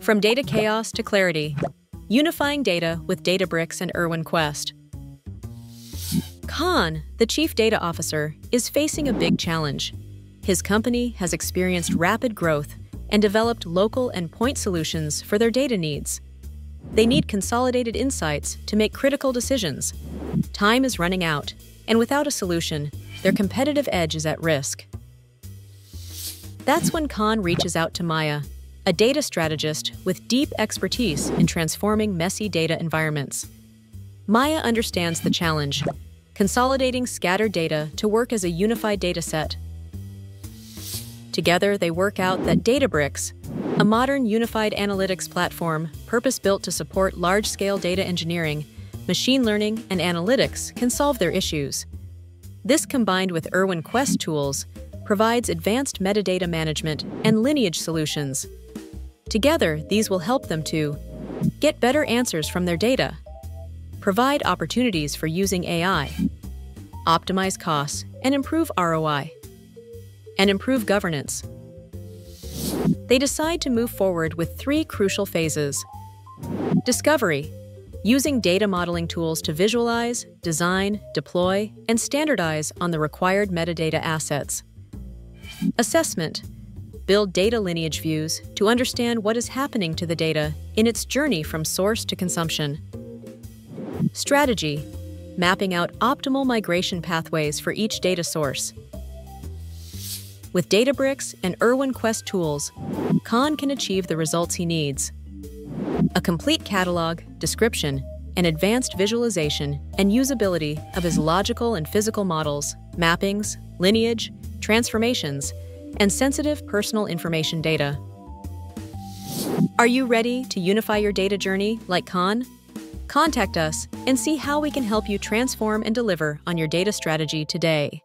From data chaos to clarity, unifying data with Databricks and Erwin Quest. Khan, the chief data officer, is facing a big challenge. His company has experienced rapid growth and developed local and point solutions for their data needs. They need consolidated insights to make critical decisions. Time is running out, and without a solution, their competitive edge is at risk. That's when Khan reaches out to Maya, a data strategist with deep expertise in transforming messy data environments. Maya understands the challenge, consolidating scattered data to work as a unified dataset. Together, they work out that Databricks, a modern unified analytics platform purpose-built to support large-scale data engineering, machine learning, and analytics, can solve their issues. This combined with Erwin Quest tools provides advanced metadata management and lineage solutions. Together, these will help them to get better answers from their data, provide opportunities for using AI, optimize costs and improve ROI, and improve governance. They decide to move forward with three crucial phases. Discovery, using data modeling tools to visualize, design, deploy, and standardize on the required metadata assets. Assessment, build data lineage views to understand what is happening to the data in its journey from source to consumption. Strategy, mapping out optimal migration pathways for each data source. With Databricks and Erwin Quest tools, Khan can achieve the results he needs. A complete catalog, description, and advanced visualization and usability of his logical and physical models, mappings, lineage, transformations, and sensitive personal information data. Are you ready to unify your data journey like Khan? Contact us and see how we can help you transform and deliver on your data strategy today.